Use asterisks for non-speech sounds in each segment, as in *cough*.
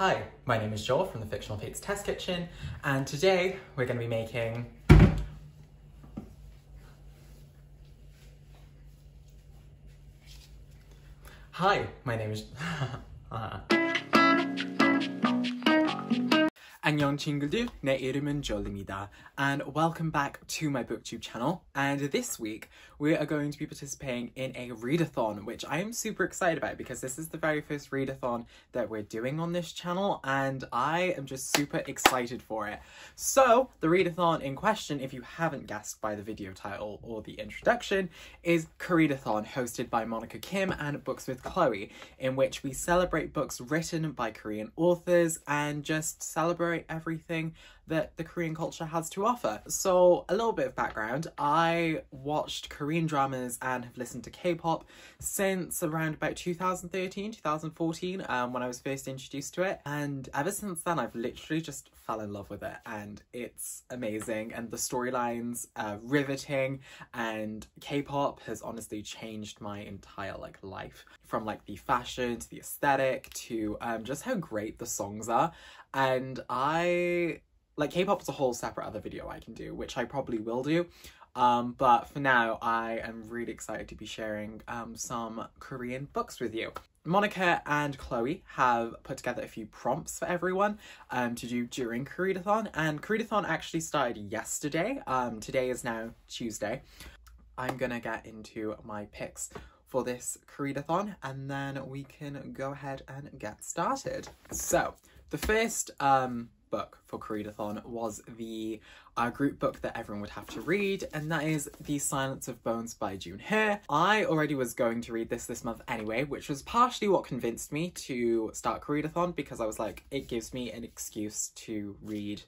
Hi, my name is Joel from the Fictional Fates Test Kitchen, and today we're going to be making Hi, my name is *laughs* uh-huh. 안녕 친구들, 내 이름은 Joel입니다, and welcome back to my booktube channel. And this week, we are going to be participating in a readathon, which I am super excited about because this is the very first readathon that we're doing on this channel, and I am just super excited for it. So, the readathon in question, if you haven't guessed by the video title or the introduction, is Koreadathon, hosted by Monica Kim and Books with Chloe, in which we celebrate books written by Korean authors and just celebrate everything that the Korean culture has to offer. So, a little bit of background I watched Korean dramas and have listened to K pop since around about 2013, 2014, um, when I was first introduced to it. And ever since then, I've literally just fell in love with it, and it's amazing. And the storylines are riveting, and K pop has honestly changed my entire like life from like the fashion to the aesthetic to um, just how great the songs are. And I like K-pop is a whole separate other video I can do, which I probably will do. Um, but for now, I am really excited to be sharing um, some Korean books with you. Monica and Chloe have put together a few prompts for everyone um, to do during Koreadathon, and Koreadathon actually started yesterday. Um, today is now Tuesday. I'm gonna get into my picks for this Koreadathon, and then we can go ahead and get started. So, the first um, book for Koreadathon was the uh, group book that everyone would have to read, and that is The Silence of Bones by June Hur. I already was going to read this this month anyway, which was partially what convinced me to start Koreadathon because I was like, it gives me an excuse to read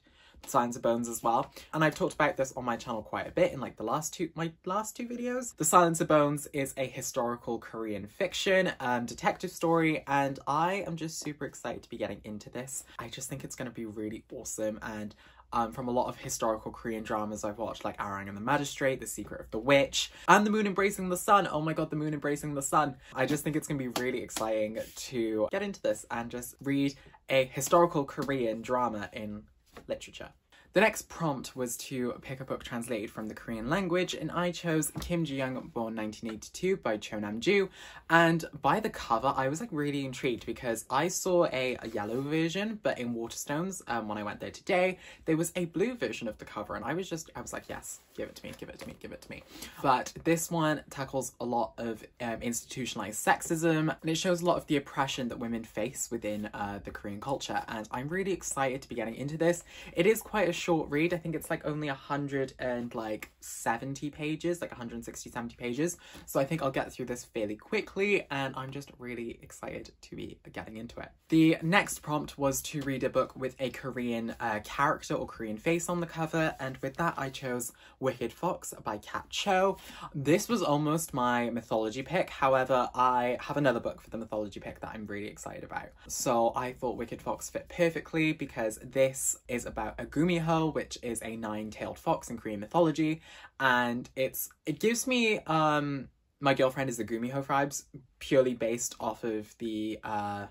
Silence of Bones as well. And I've talked about this on my channel quite a bit in like the last two, my last two videos. The Silence of Bones is a historical Korean fiction um, detective story and I am just super excited to be getting into this. I just think it's going to be really awesome and um, from a lot of historical Korean dramas I've watched, like Arang and the Magistrate, The Secret of the Witch, and The Moon Embracing the Sun. Oh my god, The Moon Embracing the Sun. I just think it's going to be really exciting to get into this and just read a historical Korean drama in literature. The next prompt was to pick a book translated from the Korean language, and I chose Kim Ji-young, born 1982, by Cho Nam-ju. And by the cover, I was like really intrigued because I saw a, a yellow version, but in Waterstones, um, when I went there today, there was a blue version of the cover, and I was just, I was like, yes, give it to me, give it to me, give it to me. But this one tackles a lot of um, institutionalized sexism, and it shows a lot of the oppression that women face within uh, the Korean culture, and I'm really excited to be getting into this. It is quite a short read. I think it's like only a hundred and like 70 pages, like 160, 70 pages. So I think I'll get through this fairly quickly and I'm just really excited to be getting into it. The next prompt was to read a book with a Korean uh, character or Korean face on the cover. And with that, I chose Wicked Fox by Kat Cho. This was almost my mythology pick. However, I have another book for the mythology pick that I'm really excited about. So I thought Wicked Fox fit perfectly because this is about a Gumiho which is a nine-tailed fox in Korean mythology, and it's it gives me um my girlfriend is a Gumiho vibes purely based off of the uh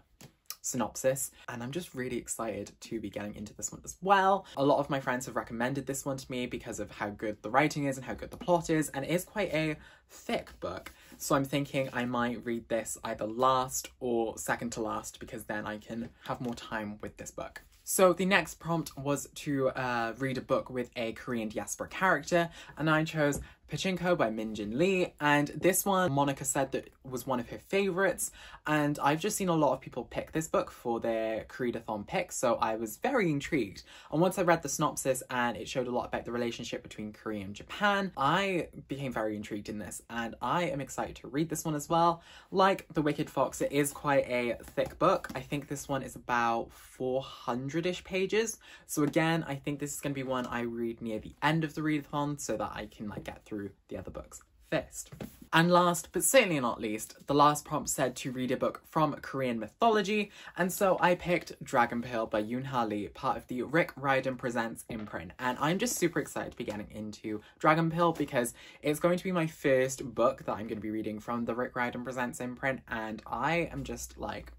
synopsis and I'm just really excited to be getting into this one as well. A lot of my friends have recommended this one to me because of how good the writing is and how good the plot is and it is quite a thick book so I'm thinking I might read this either last or second to last because then I can have more time with this book. So the next prompt was to uh, read a book with a Korean diaspora character, and I chose Pachinko by Min Jin Lee, and this one Monica said that was one of her favourites, and I've just seen a lot of people pick this book for their Koreadathon pick, so I was very intrigued. And once I read the synopsis and it showed a lot about the relationship between Korea and Japan, I became very intrigued in this, and I am excited to read this one as well. Like The Wicked Fox, it is quite a thick book. I think this one is about 400-ish pages, so again, I think this is going to be one I read near the end of the readathon so that I can like get through through the other books first. And last, but certainly not least, the last prompt said to read a book from Korean mythology, and so I picked Dragon Pearl by Yoon Ha Lee, part of the Rick Riordan Presents imprint. And I'm just super excited to be getting into Dragon Pearl because it's going to be my first book that I'm going to be reading from the Rick Riordan Presents imprint, and I am just like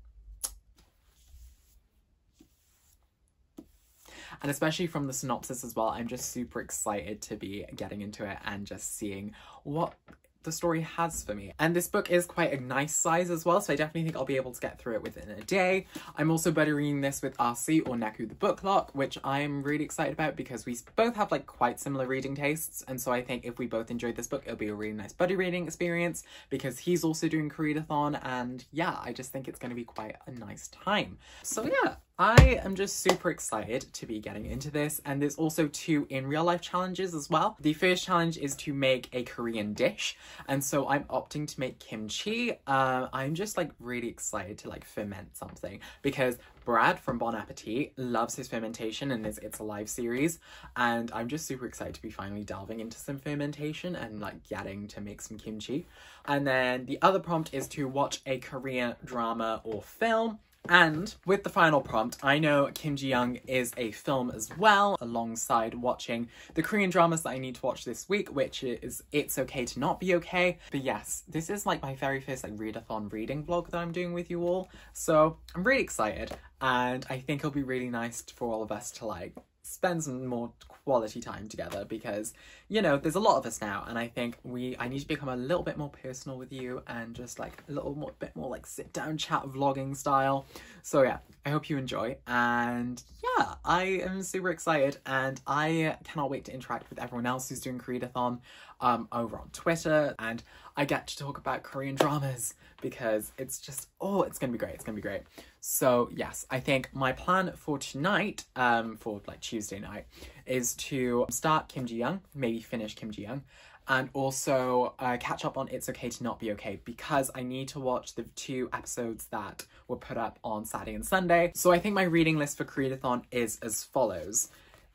And especially from the synopsis as well, I'm just super excited to be getting into it and just seeing what the story has for me. And this book is quite a nice size as well, so I definitely think I'll be able to get through it within a day. I'm also buddy reading this with RC or Neku the Book Lock, which I'm really excited about because we both have like quite similar reading tastes. And so I think if we both enjoyed this book, it'll be a really nice buddy reading experience because he's also doing a Readathon. And yeah, I just think it's going to be quite a nice time. So yeah, I am just super excited to be getting into this and there's also two in real life challenges as well. The first challenge is to make a Korean dish and so I'm opting to make kimchi. Uh, I'm just like really excited to like ferment something because Brad from Bon Appetit loves his fermentation and it's, it's a live series and I'm just super excited to be finally delving into some fermentation and like getting to make some kimchi. And then the other prompt is to watch a Korean drama or film and with the final prompt, I know Kim Ji Young is a film as well, alongside watching the Korean dramas that I need to watch this week, which is It's Okay to Not Be Okay. But yes, this is like my very first like readathon reading vlog that I'm doing with you all. So I'm really excited and I think it'll be really nice for all of us to like spend some more quality time together because you know there's a lot of us now and i think we i need to become a little bit more personal with you and just like a little more bit more like sit down chat vlogging style. So yeah i hope you enjoy and yeah i am super excited and i cannot wait to interact with everyone else who's doing Readathon um over on twitter and i get to talk about korean dramas because it's just oh it's gonna be great it's gonna be great so yes, I think my plan for tonight, um, for like Tuesday night, is to start Kim Ji Young, maybe finish Kim Ji Young, and also uh, catch up on It's Okay to Not Be Okay because I need to watch the two episodes that were put up on Saturday and Sunday. So I think my reading list for Readathon is as follows.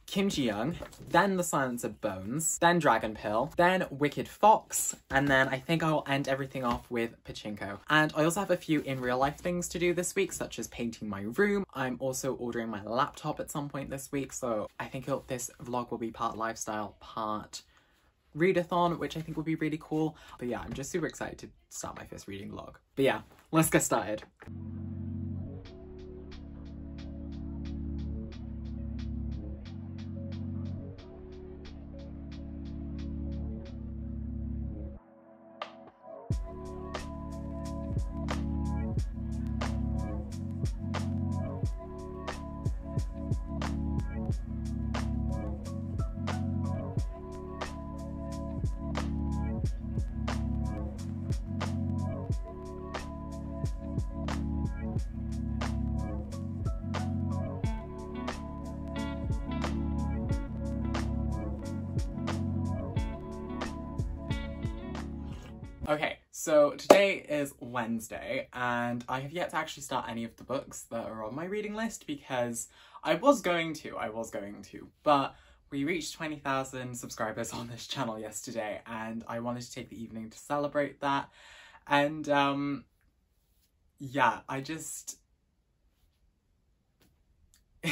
Kim Ji Young, then The Silence of Bones, then Dragon Pearl, then Wicked Fox, and then I think I will end everything off with Pachinko. And I also have a few in real life things to do this week, such as painting my room. I'm also ordering my laptop at some point this week, so I think this vlog will be part lifestyle, part readathon, which I think will be really cool. But yeah, I'm just super excited to start my first reading vlog. But yeah, let's get started. Wednesday and I have yet to actually start any of the books that are on my reading list because I was going to, I was going to, but we reached 20,000 subscribers *laughs* on this channel yesterday and I wanted to take the evening to celebrate that. And um yeah, I just *laughs*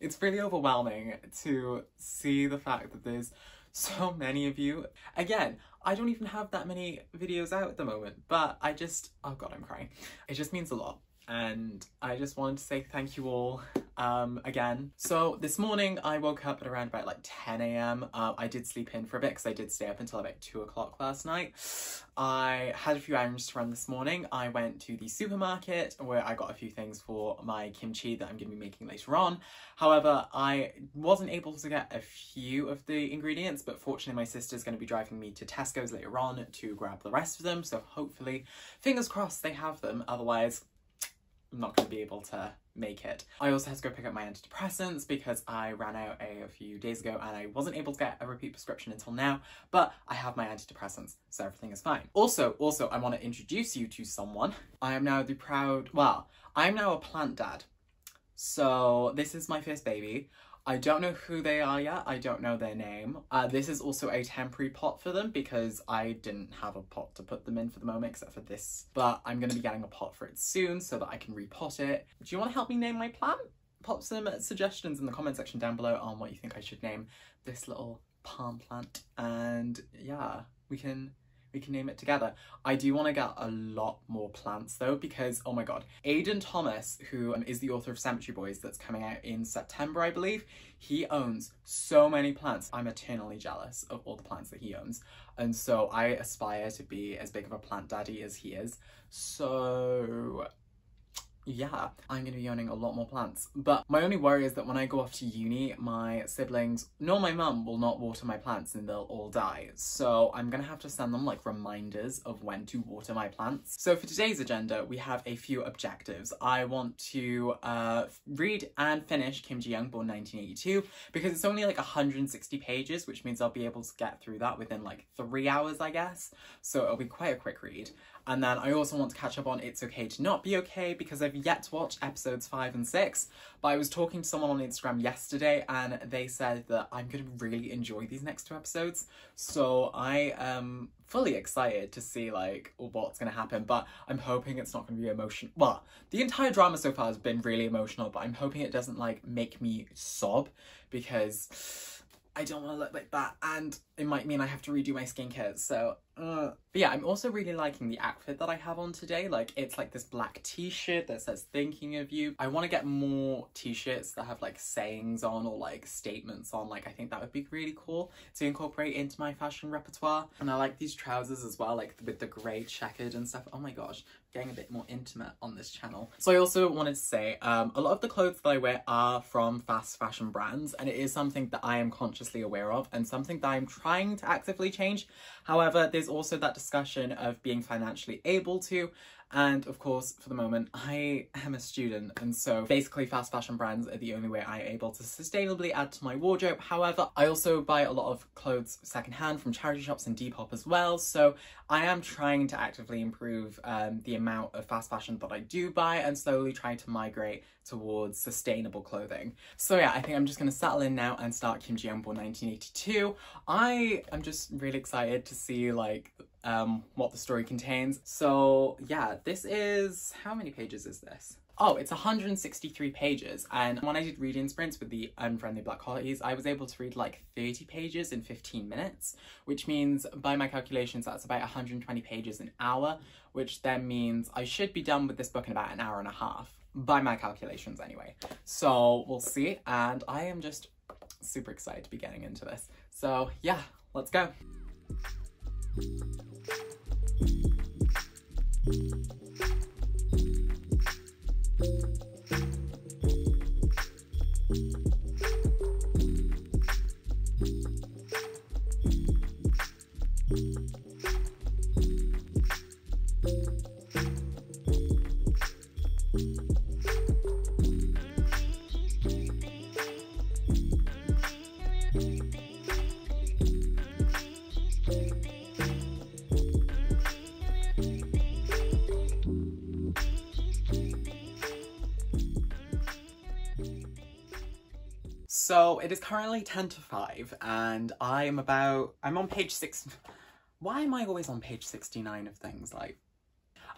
it's really overwhelming to see the fact that there's *laughs* so many of you. Again, I don't even have that many videos out at the moment, but I just, oh god, I'm crying. It just means a lot and I just wanted to say thank you all um, again. So this morning I woke up at around about like 10 a.m. Uh, I did sleep in for a bit because I did stay up until about 2 o'clock last night. I had a few errands to run this morning. I went to the supermarket where I got a few things for my kimchi that I'm going to be making later on. However, I wasn't able to get a few of the ingredients, but fortunately my sister's going to be driving me to Tesco's later on to grab the rest of them. So hopefully, fingers crossed they have them. Otherwise, I'm not going to be able to make it. I also had to go pick up my antidepressants because I ran out a, a, few days ago and I wasn't able to get a repeat prescription until now, but I have my antidepressants, so everything is fine. Also, also, I want to introduce you to someone. I am now the proud, well, I'm now a plant dad. So this is my first baby. I don't know who they are yet. I don't know their name. Uh, this is also a temporary pot for them because I didn't have a pot to put them in for the moment except for this. But I'm going to be getting a pot for it soon so that I can repot it. Do you want to help me name my plant? Pop some suggestions in the comment section down below on what you think I should name this little palm plant. And yeah, we can we can name it together. I do want to get a lot more plants though because oh my god, Aiden Thomas, who um, is the author of Cemetery Boys that's coming out in September I believe, he owns so many plants. I'm eternally jealous of all the plants that he owns and so I aspire to be as big of a plant daddy as he is. So yeah, I'm to be owning a lot more plants. But my only worry is that when I go off to uni, my siblings, nor my mum, will not water my plants and they'll all die. So I'm to have to send them like reminders of when to water my plants. So for today's agenda, we have a few objectives. I want to uh, read and finish Kim Ji Young, born 1982, because it's only like 160 pages, which means I'll be able to get through that within like three hours, I guess. So it'll be quite a quick read. And then I also want to catch up on It's Okay to Not Be Okay because I've yet to watch episodes 5 and 6. But I was talking to someone on Instagram yesterday and they said that I'm going to really enjoy these next two episodes. So I am fully excited to see like what's going to happen. But I'm hoping it's not going to be emotional. Well, the entire drama so far has been really emotional, but I'm hoping it doesn't like make me sob because I don't want to look like that and it might mean I have to redo my skincare so uh. But yeah I'm also really liking the outfit that I have on today like it's like this black t-shirt that says thinking of you I want to get more t-shirts that have like sayings on or like statements on like I think that would be really cool to incorporate into my fashion repertoire and I like these trousers as well like with the grey checkered and stuff oh my gosh getting a bit more intimate on this channel. So I also wanted to say, um, a lot of the clothes that I wear are from fast fashion brands and it is something that I am consciously aware of and something that I'm trying to actively change. However, there's also that discussion of being financially able to and of course, for the moment, I am a student, and so basically fast fashion brands are the only way I'm able to sustainably add to my wardrobe. However, I also buy a lot of clothes secondhand from charity shops and Depop as well, so I am trying to actively improve um, the amount of fast fashion that I do buy and slowly trying to migrate towards sustainable clothing. So yeah, I think I'm just gonna settle in now and start Kim Ji Young 1982. I am just really excited to see like um, what the story contains. So yeah, this is, how many pages is this? Oh, it's 163 pages. And when I did reading sprints with the Unfriendly Black Hotties, I was able to read like 30 pages in 15 minutes, which means by my calculations, that's about 120 pages an hour, which then means I should be done with this book in about an hour and a half, by my calculations anyway. So we'll see. And I am just super excited to be getting into this. So yeah, let's go. So it is currently 10 to 5 and I'm about, I'm on page 6, why am I always on page 69 of things? Like,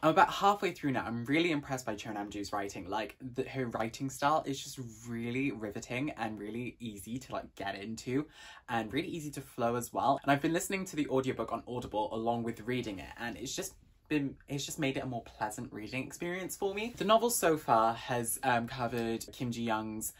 I'm about halfway through now. I'm really impressed by Cho Nam-ju's writing. Like, the, her writing style is just really riveting and really easy to like get into and really easy to flow as well. And I've been listening to the audiobook on Audible along with reading it and it's just been, it's just made it a more pleasant reading experience for me. The novel so far has um, covered Kim Ji Young's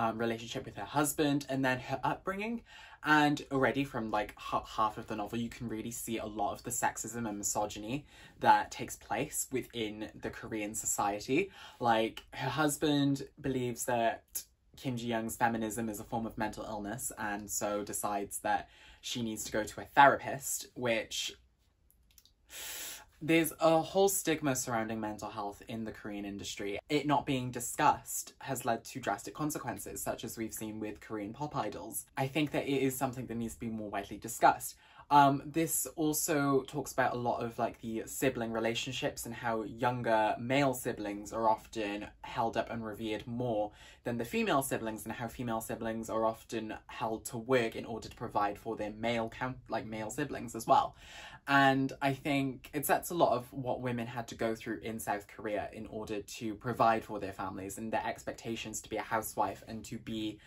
um, relationship with her husband and then her upbringing. And already from like half of the novel, you can really see a lot of the sexism and misogyny that takes place within the Korean society. Like her husband believes that Kim Ji Young's feminism is a form of mental illness and so decides that she needs to go to a therapist, which there's a whole stigma surrounding mental health in the Korean industry. It not being discussed has led to drastic consequences, such as we've seen with Korean pop idols. I think that it is something that needs to be more widely discussed. Um, this also talks about a lot of like the sibling relationships and how younger male siblings are often held up and revered more than the female siblings and how female siblings are often held to work in order to provide for their male count like male siblings as well. And I think it sets a lot of what women had to go through in South Korea in order to provide for their families and their expectations to be a housewife and to be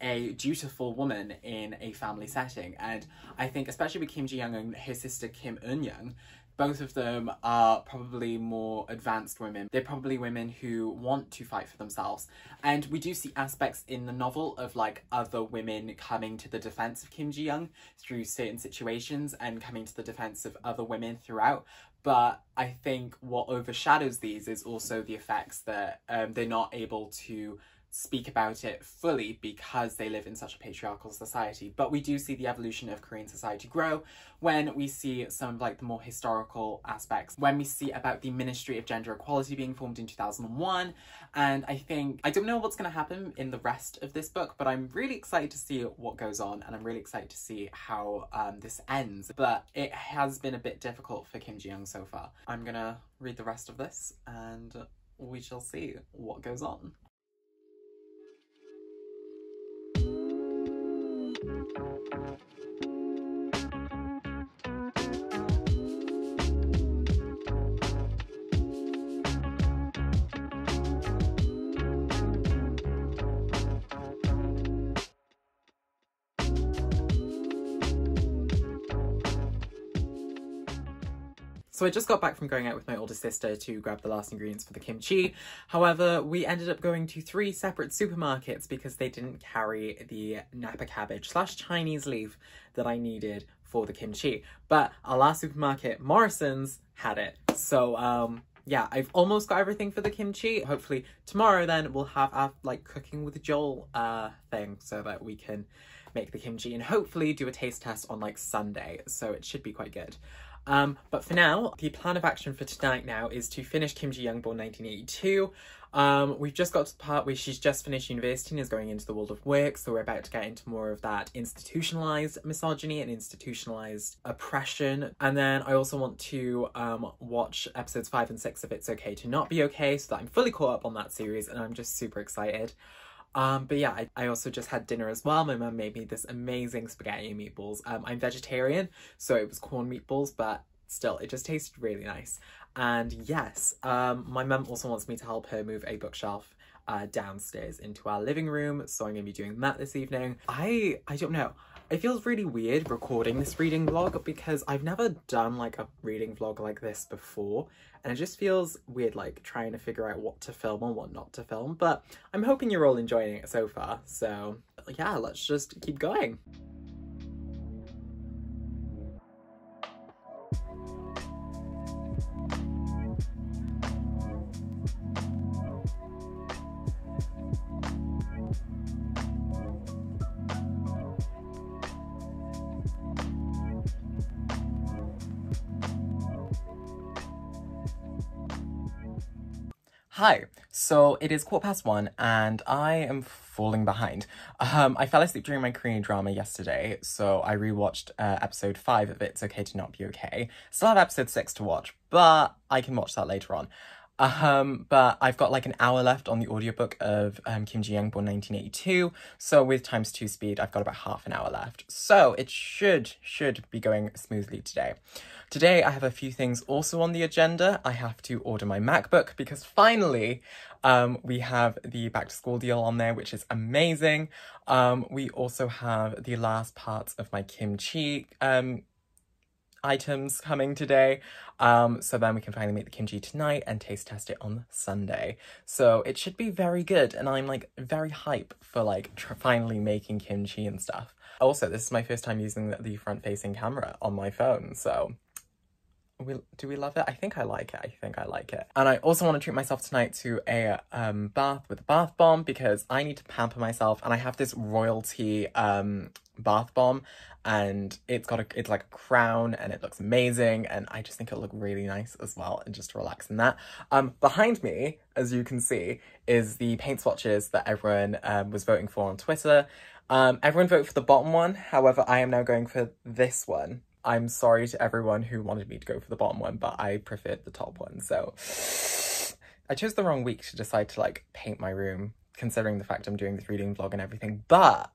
a dutiful woman in a family setting. And I think, especially with Kim Ji Young and his sister Kim Eun Young, both of them are probably more advanced women. They're probably women who want to fight for themselves. And we do see aspects in the novel of like other women coming to the defense of Kim Ji Young through certain situations and coming to the defense of other women throughout. But I think what overshadows these is also the effects that um, they're not able to speak about it fully because they live in such a patriarchal society. But we do see the evolution of Korean society grow when we see some of like the more historical aspects, when we see about the Ministry of Gender Equality being formed in 2001. And I think, I don't know what's going to happen in the rest of this book, but I'm really excited to see what goes on and I'm really excited to see how um, this ends. But it has been a bit difficult for Kim Ji-young so far. I'm gonna read the rest of this and we shall see what goes on. Thank you. So I just got back from going out with my older sister to grab the last ingredients for the kimchi. However, we ended up going to three separate supermarkets because they didn't carry the Napa cabbage slash Chinese leaf that I needed for the kimchi. But our last supermarket, Morrison's, had it. So, um, yeah, I've almost got everything for the kimchi. Hopefully tomorrow then we'll have our like cooking with Joel uh thing so that we can make the kimchi and hopefully do a taste test on like Sunday. So it should be quite good. Um, but for now, the plan of action for tonight now is to finish Kim Ji Young born 1982. Um, we've just got to the part where she's just finished university and is going into the world of work, so we're about to get into more of that institutionalized misogyny and institutionalized oppression. And then I also want to um, watch episodes five and six of It's Okay to Not Be Okay, so that I'm fully caught up on that series, and I'm just super excited. Um, but yeah, I, I also just had dinner as well. My mum made me this amazing spaghetti and meatballs. Um, I'm vegetarian, so it was corn meatballs, but still, it just tasted really nice. And yes, um, my mum also wants me to help her move a bookshelf uh, downstairs into our living room, so I'm going to be doing that this evening. I, I don't know. It feels really weird recording this reading vlog because I've never done like a reading vlog like this before and it just feels weird like trying to figure out what to film and what not to film but I'm hoping you're all enjoying it so far so yeah let's just keep going. Hi, so it is quarter past one and I am falling behind. Um, I fell asleep during my Korean drama yesterday, so I rewatched uh, episode 5 of It's Okay to Not Be Okay. Still have episode 6 to watch, but I can watch that later on. Um, but I've got like an hour left on the audiobook of um, Kim Ji Young, born 1982. So with times two speed, I've got about half an hour left. So it should, should be going smoothly today. Today, I have a few things also on the agenda. I have to order my MacBook because finally, um, we have the back to school deal on there, which is amazing. Um, we also have the last parts of my kimchi um, items coming today. Um, so then we can finally make the kimchi tonight and taste test it on Sunday. So it should be very good. And I'm like very hype for like finally making kimchi and stuff. Also, this is my first time using the, the front facing camera on my phone. So we, do we love it? I think I like it. I think I like it. And I also want to treat myself tonight to a um, bath with a bath bomb because I need to pamper myself and I have this royalty um, bath bomb and it's got a it's like a crown and it looks amazing and I just think it'll look really nice as well and just relax in that. Um, behind me, as you can see, is the paint swatches that everyone um, was voting for on Twitter. Um, everyone voted for the bottom one, however I am now going for this one I'm sorry to everyone who wanted me to go for the bottom one, but I preferred the top one. So I chose the wrong week to decide to like paint my room, considering the fact I'm doing this reading vlog and everything. But,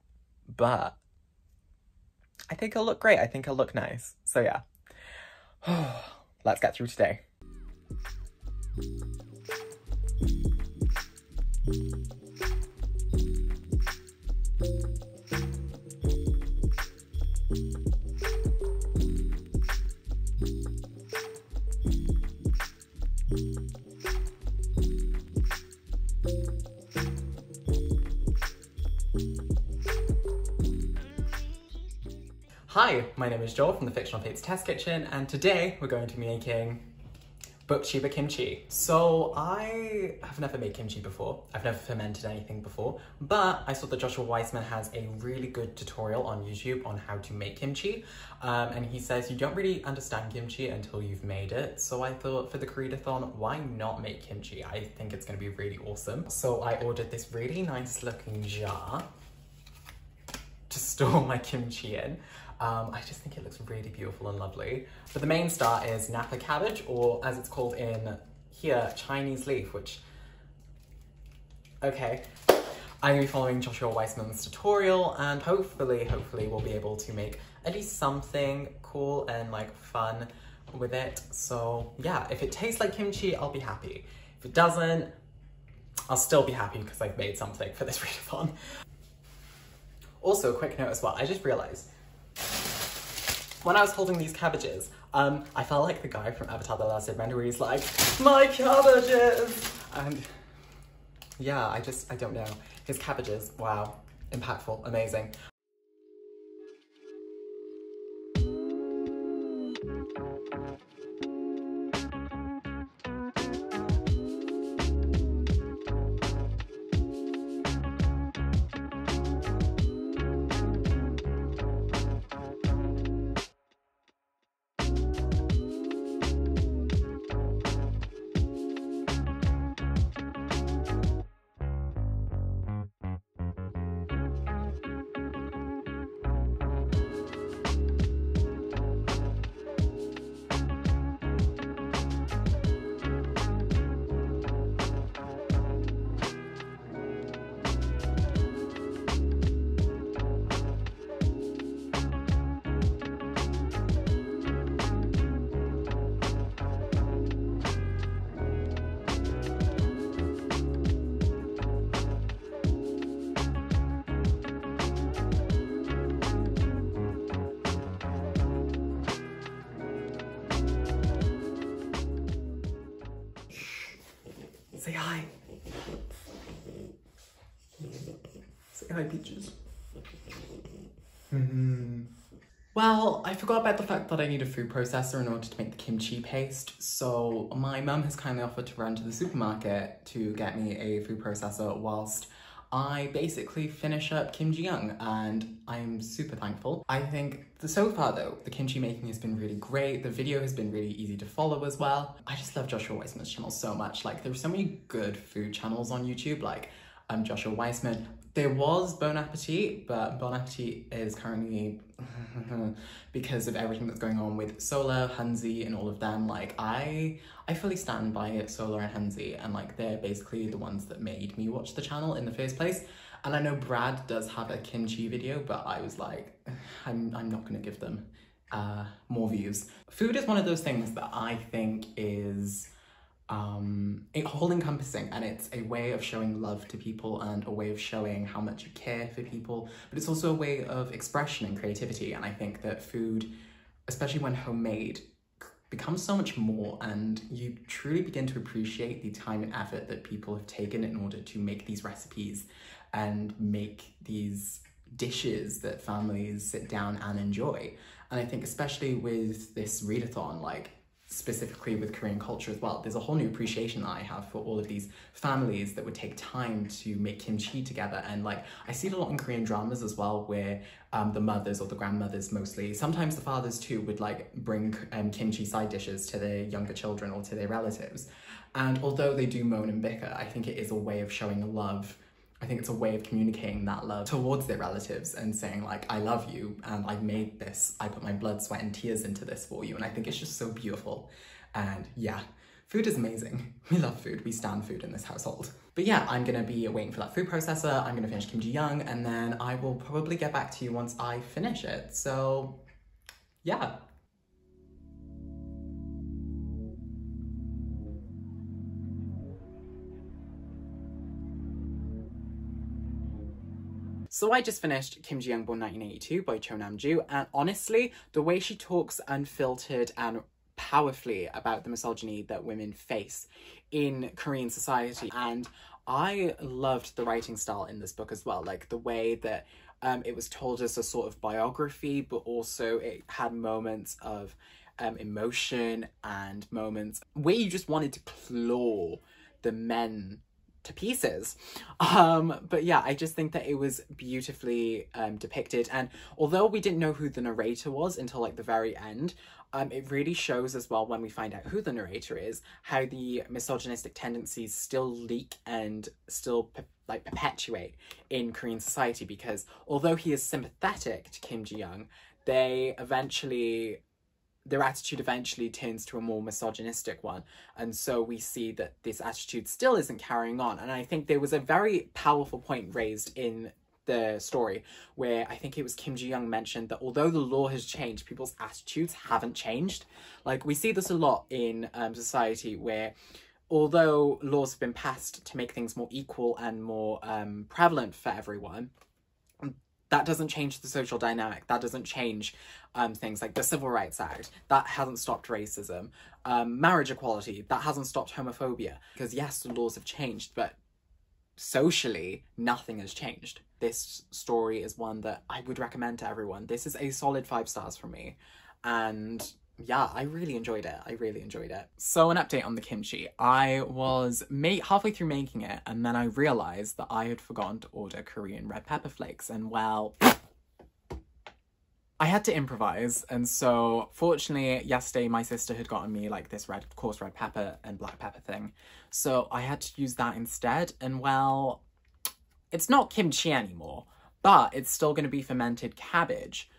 but I think it'll look great. I think it'll look nice. So yeah, *sighs* let's get through today. Hi, my name is Joel from the Fictional Fates Test Kitchen, and today we're going to be making Bukchiba kimchi. So I have never made kimchi before. I've never fermented anything before, but I saw that Joshua Weissman has a really good tutorial on YouTube on how to make kimchi. Um, and he says you don't really understand kimchi until you've made it. So I thought for the Koreadathon, why not make kimchi? I think it's gonna be really awesome. So I ordered this really nice looking jar to store my kimchi in. Um, I just think it looks really beautiful and lovely. But the main star is Napa cabbage, or as it's called in here, Chinese leaf, which, okay. I'm gonna be following Joshua Weissman's tutorial and hopefully, hopefully we'll be able to make at least something cool and like fun with it. So yeah, if it tastes like kimchi, I'll be happy. If it doesn't, I'll still be happy because I've made something for this *laughs* readathon. Also, a quick note as well, I just realized when I was holding these cabbages, um, I felt like the guy from Avatar The Last Airbender where he's like, my cabbages! And yeah, I just, I don't know. His cabbages, wow, impactful, amazing. Well, I forgot about the fact that I need a food processor in order to make the kimchi paste, so my mum has kindly offered to run to the supermarket to get me a food processor whilst I basically finish up Kim Ji Young and I'm super thankful. I think the, so far though, the kimchi making has been really great. The video has been really easy to follow as well. I just love Joshua Weissman's channel so much. Like there's so many good food channels on YouTube like um, Joshua Weissman. There was Bon Appetit, but Bon Appetit is currently *laughs* because of everything that's going on with Sohla, Hunzi, and all of them. Like I, I fully stand by it, Sohla and Hunzi, and like they're basically the ones that made me watch the channel in the first place. And I know Brad does have a kimchi video, but I was like, *sighs* I'm, I'm not gonna give them uh, more views. Food is one of those things that I think is um, all encompassing and it's a way of showing love to people and a way of showing how much you care for people, but it's also a way of expression and creativity. And I think that food, especially when homemade, becomes so much more and you truly begin to appreciate the time and effort that people have taken in order to make these recipes and make these dishes that families sit down and enjoy. And I think especially with this readathon, like specifically with Korean culture as well. There's a whole new appreciation that I have for all of these families that would take time to make kimchi together. And like, I see it a lot in Korean dramas as well, where um, the mothers or the grandmothers mostly, sometimes the fathers too, would like bring um, kimchi side dishes to their younger children or to their relatives. And although they do moan and bicker, I think it is a way of showing love I think it's a way of communicating that love towards their relatives and saying like, I love you and I've made this, I put my blood, sweat and tears into this for you. And I think it's just so beautiful. And yeah, food is amazing. *laughs* We love food, we stand food in this household. But yeah, I'm gonna be waiting for that food processor. I'm gonna finish Kim Ji Young and then I will probably get back to you once I finish it. So yeah, So I just finished Kim Ji Young Born 1982 by Cho Nam Ju, and honestly, the way she talks unfiltered and powerfully about the misogyny that women face in Korean society and I loved the writing style in this book as well, like the way that um, it was told as a sort of biography, but also it had moments of um, emotion and moments where you just wanted to claw the men to pieces. Um, but yeah, I just think that it was beautifully um, depicted. And although we didn't know who the narrator was until like the very end, um, it really shows as well when we find out who the narrator is, how the misogynistic tendencies still leak and still like perpetuate in Korean society because although he is sympathetic to Kim Ji Young, they eventually their attitude eventually turns to a more misogynistic one. And so we see that this attitude still isn't carrying on. And I think there was a very powerful point raised in the story where I think it was Kim Ji Young mentioned that although the law has changed, people's attitudes haven't changed. Like we see this a lot in um, society where although laws have been passed to make things more equal and more um, prevalent for everyone, that doesn't change the social dynamic. That doesn't change um, things like the Civil Rights Act. That hasn't stopped racism. Um, marriage equality. That hasn't stopped homophobia. Because yes, the laws have changed, but socially, nothing has changed. This story is one that I would recommend to everyone. This is a solid five stars for me. And yeah, I really enjoyed it. I really enjoyed it. So an update on the kimchi. I was ma- halfway through making it and then I realised that I had forgotten to order Korean red pepper flakes and well... I had to improvise and so fortunately yesterday my sister had gotten me like this red coarse red pepper and black pepper thing so I had to use that instead and well it's not kimchi anymore but it's still going to be fermented cabbage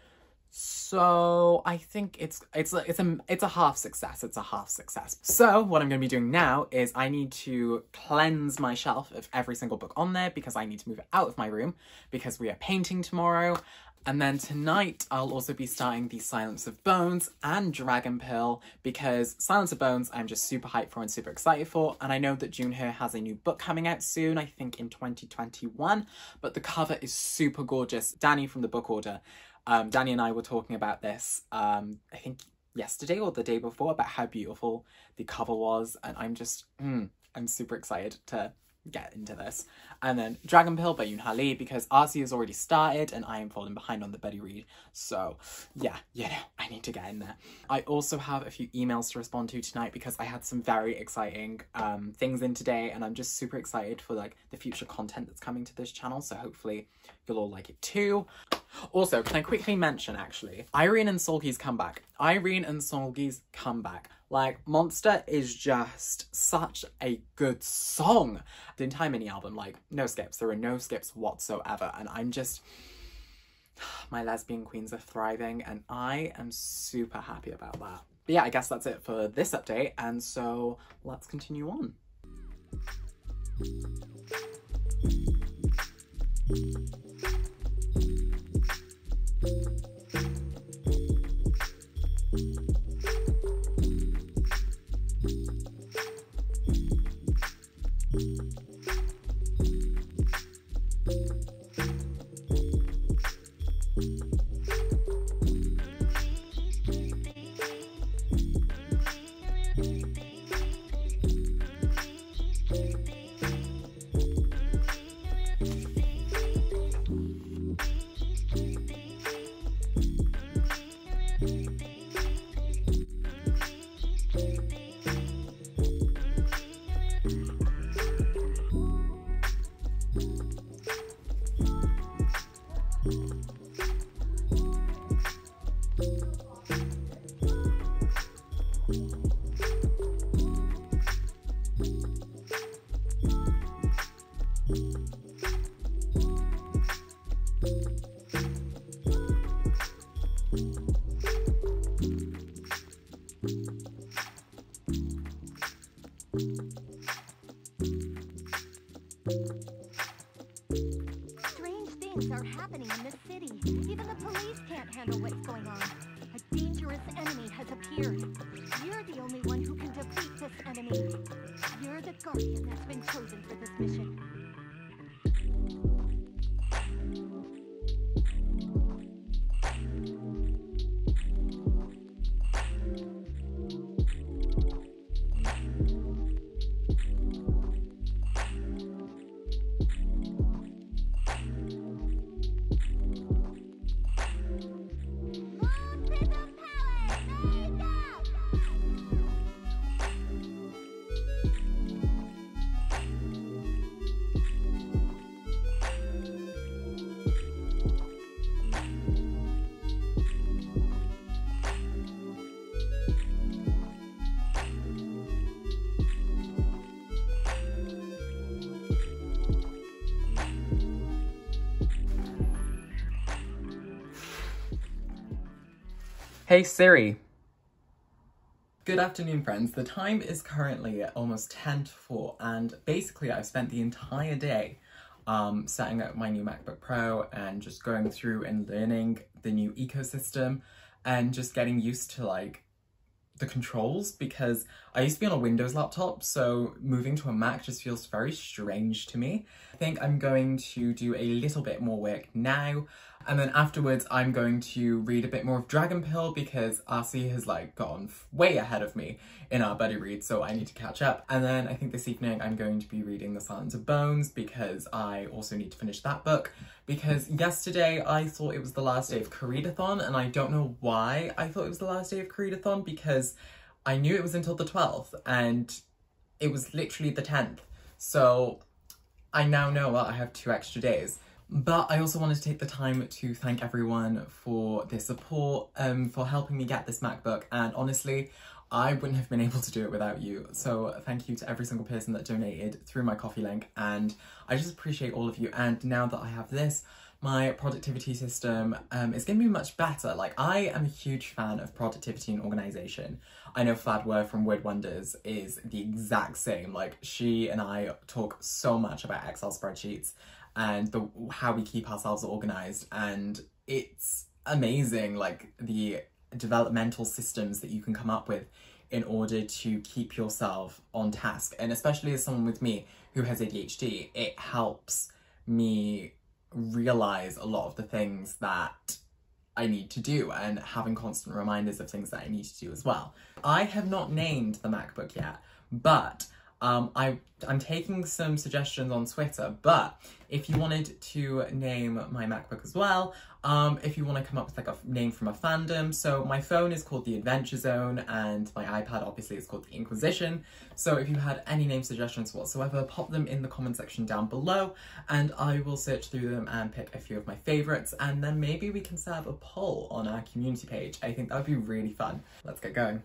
so I think it's it's a, it's a it's a half success. It's a half success. So what I'm going to be doing now is I need to cleanse my shelf of every single book on there because I need to move it out of my room because we are painting tomorrow. And then tonight I'll also be starting the Silence of Bones and Dragon Pearl because Silence of Bones I'm just super hyped for and super excited for. And I know that June Hur has a new book coming out soon, I think in 2021, but the cover is super gorgeous. Danny from the book order um, Danny and I were talking about this, um, I think yesterday or the day before, about how beautiful the cover was, and I'm just, mm, I'm super excited to get into this. And then Dragon Pearl by Yoon Lee because RC has already started and I am falling behind on the Betty read. So yeah, you know, I need to get in there. I also have a few emails to respond to tonight because I had some very exciting um, things in today and I'm just super excited for like the future content that's coming to this channel. So hopefully You'll all like it too. Also, can I quickly mention, actually, Irene and Seulgi's comeback. Irene and Seulgi's comeback. Like, Monster is just such a good song. The entire mini album, like, no skips. There are no skips whatsoever. And I'm just... *sighs* My lesbian queens are thriving, and I am super happy about that. But yeah, I guess that's it for this update, and so let's continue on. can't handle what's going on. A dangerous enemy has appeared. You're the only one who can defeat this enemy. You're the guardian that's been chosen. Hey Siri. Good afternoon friends. The time is currently almost 10 to 4 and basically I've spent the entire day um, setting up my new MacBook Pro and just going through and learning the new ecosystem and just getting used to like the controls because I used to be on a Windows laptop, so moving to a Mac just feels very strange to me. I think I'm going to do a little bit more work now, and then afterwards I'm going to read a bit more of Dragon Pearl because RC has like gone way ahead of me in our buddy read, so I need to catch up. And then I think this evening I'm going to be reading The Silence of Bones because I also need to finish that book because yesterday I thought it was the last day of Koreadathon and I don't know why I thought it was the last day of Koreadathon because I knew it was until the 12th and it was literally the 10th. So I now know well, I have two extra days. But I also wanted to take the time to thank everyone for their support, um, for helping me get this MacBook, and honestly, I wouldn't have been able to do it without you. So thank you to every single person that donated through my Ko-fi link, and I just appreciate all of you. And now that I have this, my productivity system um, is going to be much better. Like, I am a huge fan of productivity and organisation. I know Fadwa from Word Wonders is the exact same. Like, she and I talk so much about Excel spreadsheets and the how we keep ourselves organised, and it's amazing, like, the developmental systems that you can come up with in order to keep yourself on task. And especially as someone with me who has ADHD, it helps me realize a lot of the things that I need to do and having constant reminders of things that I need to do as well. I have not named the MacBook yet, but um, I, I'm taking some suggestions on Twitter, but if you wanted to name my MacBook as well, um, if you want to come up with like a name from a fandom, so my phone is called the Adventure Zone and my iPad obviously is called the Inquisition. So if you had any name suggestions whatsoever, pop them in the comment section down below and I will search through them and pick a few of my favourites and then maybe we can set up a poll on our community page. I think that would be really fun. Let's get going.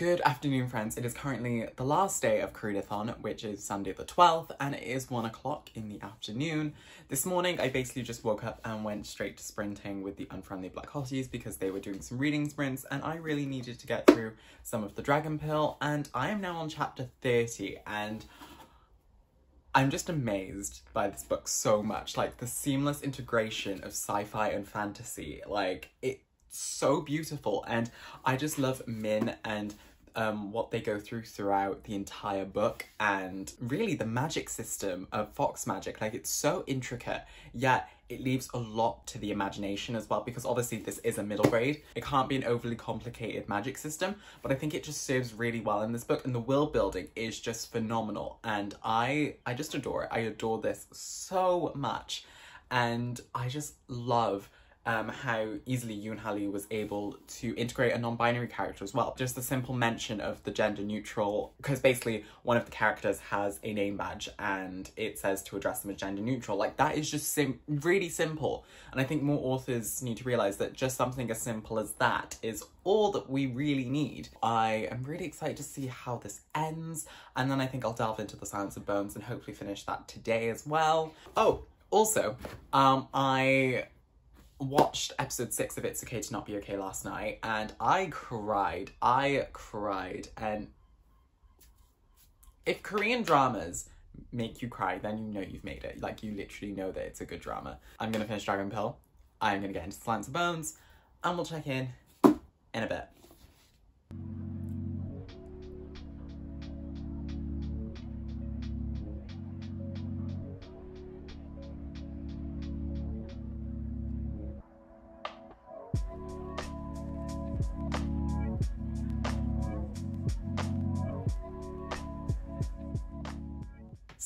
Good afternoon, friends. It is currently the last day of Koreadathon, which is Sunday the 12th, and it is one o'clock in the afternoon. This morning, I basically just woke up and went straight to sprinting with the Unfriendly Black Hotties because they were doing some reading sprints, and I really needed to get through some of the Dragon Pearl, and I am now on chapter 30, and I'm just amazed by this book so much. Like, the seamless integration of sci-fi and fantasy, like, it's so beautiful, and I just love Min and um, what they go through throughout the entire book and really the magic system of Fox magic. Like it's so intricate, yet it leaves a lot to the imagination as well because obviously this is a middle grade. It can't be an overly complicated magic system, but I think it just serves really well in this book and the world building is just phenomenal and I I just adore it. I adore this so much and I just love um, how easily Yoon Ha Lee was able to integrate a non-binary character as well. Just the simple mention of the gender neutral, because basically one of the characters has a name badge and it says to address them as gender neutral. Like that is just sim really simple. And I think more authors need to realize that just something as simple as that is all that we really need. I am really excited to see how this ends. And then I think I'll delve into The Silence of Bones and hopefully finish that today as well. Oh, also, um, I watched episode six of It's Okay to Not Be Okay last night and I cried. I cried. And if Korean dramas make you cry, then you know you've made it. Like, you literally know that it's a good drama. I'm gonna finish Dragon Pearl. I'm gonna get into Silence of Bones and we'll check in in a bit.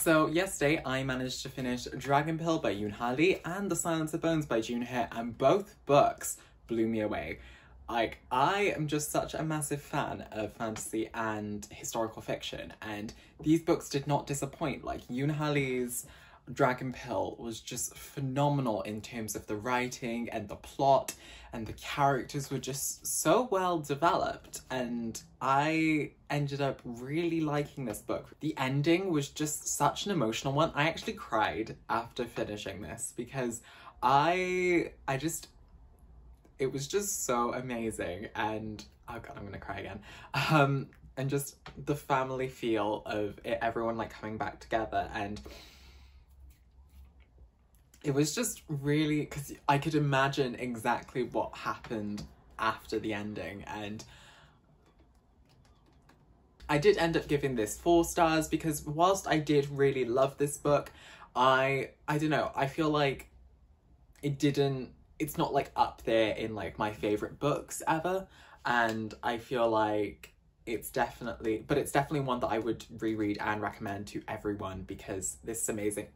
So yesterday I managed to finish Dragon Pearl by Yoon and The Silence of Bones by June Hur and both books blew me away. Like, I am just such a massive fan of fantasy and historical fiction and these books did not disappoint. Like Yoon Dragon Pearl was just phenomenal in terms of the writing and the plot and the characters were just so well developed and I ended up really liking this book. The ending was just such an emotional one. I actually cried after finishing this because I I just it was just so amazing and oh god I'm gonna cry again. Um and just the family feel of it, everyone like coming back together and it was just really because I could imagine exactly what happened after the ending and I did end up giving this four stars because whilst I did really love this book, I I don't know, I feel like it didn't it's not like up there in like my favorite books ever and I feel like it's definitely but it's definitely one that I would reread and recommend to everyone because this is amazing.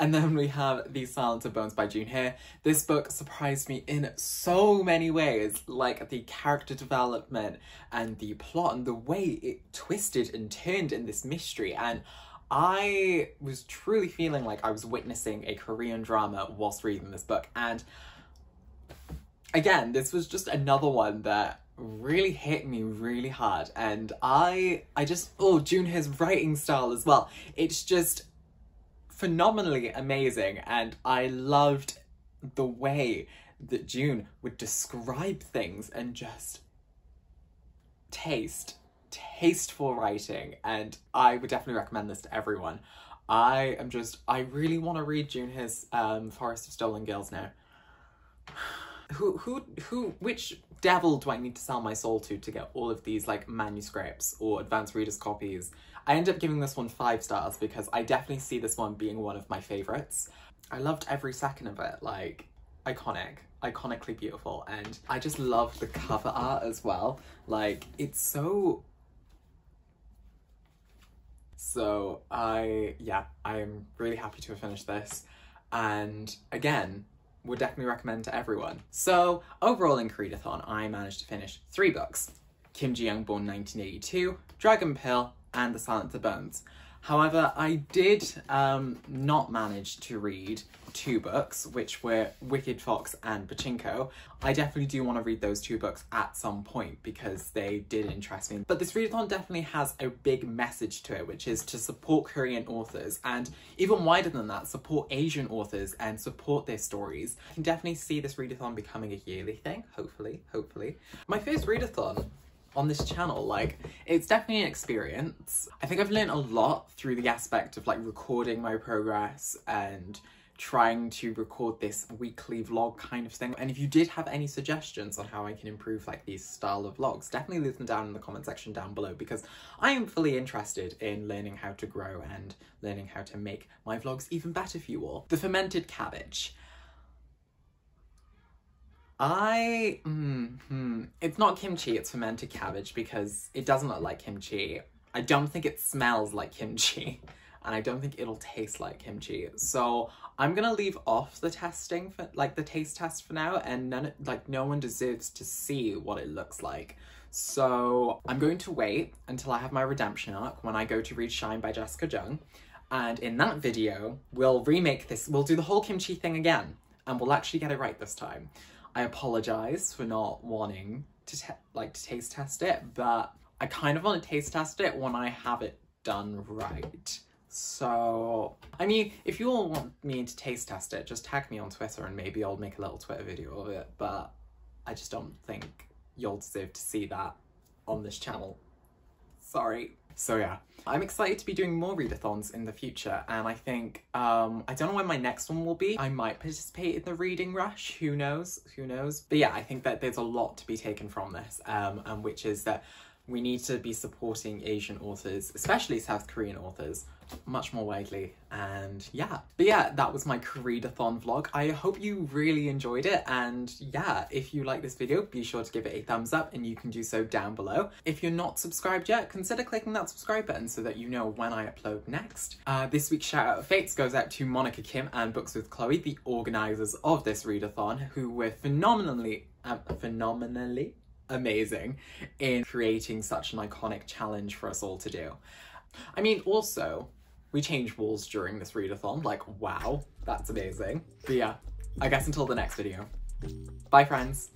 And then we have The Silence of Bones by June Hur. This book surprised me in so many ways, like the character development and the plot and the way it twisted and turned in this mystery. And I was truly feeling like I was witnessing a Korean drama whilst reading this book. And again, this was just another one that really hit me really hard and I I just oh June Hur's writing style as well it's just phenomenally amazing and I loved the way that June would describe things and just taste, tasteful writing and I would definitely recommend this to everyone. I am just, I really want to read June Hur's um, Forest of Stolen Girls now. *sighs* who, who, who, which devil do I need to sell my soul to to get all of these like manuscripts or advanced readers copies? I end up giving this one five stars because I definitely see this one being one of my favorites. I loved every second of it, like iconic, iconically beautiful, and I just love the cover art as well. Like it's so so I, yeah, I'm really happy to have finished this. And again, would definitely recommend to everyone. So overall in Koreadathon, I managed to finish three books. Kim Ji-young born 1982, Dragon Pearl, and The Silence of Bones. However, I did um, not manage to read two books, which were Wicked Fox and Pachinko. I definitely do want to read those two books at some point because they did interest me. But this readathon definitely has a big message to it, which is to support Korean authors and even wider than that, support Asian authors and support their stories. I can definitely see this readathon becoming a yearly thing, hopefully, hopefully. My first readathon on this channel. Like, it's definitely an experience. I think I've learned a lot through the aspect of like recording my progress and trying to record this weekly vlog kind of thing. And if you did have any suggestions on how I can improve like these style of vlogs, definitely leave them down in the comment section down below because I am fully interested in learning how to grow and learning how to make my vlogs even better for you all. The fermented cabbage. I, mm, hmm, it's not kimchi, it's fermented cabbage because it doesn't look like kimchi. I don't think it smells like kimchi. *laughs* and I don't think it'll taste like kimchi. So I'm gonna leave off the testing for like the taste test for now and none like no one deserves to see what it looks like. So I'm going to wait until I have my redemption arc when I go to read Shine by Jessica Jung. And in that video, we'll remake this, we'll do the whole kimchi thing again and we'll actually get it right this time. I apologize for not wanting to like to taste test it, but I kind of want to taste test it when I have it done right. So, I mean, if you all want me to taste test it, just tag me on Twitter and maybe I'll make a little Twitter video of it, but I just don't think you'll deserve to see that on this channel. Sorry. So yeah, I'm excited to be doing more readathons in the future and I think, um, I don't know when my next one will be. I might participate in the reading rush, who knows, who knows. But yeah, I think that there's a lot to be taken from this, um, and which is that we need to be supporting Asian authors, especially South Korean authors, much more widely. And yeah, but yeah, that was my Koreadathon vlog. I hope you really enjoyed it. And yeah, if you like this video, be sure to give it a thumbs up and you can do so down below. If you're not subscribed yet, consider clicking that subscribe button so that you know when I upload next. Uh, this week's shout out of fates goes out to Monica Kim and Books with Chloe, the organisers of this readathon, who were phenomenally, um, phenomenally amazing in creating such an iconic challenge for us all to do. I mean, also, we changed walls during this readathon, like, wow, that's amazing. But yeah, I guess until the next video. Bye, friends.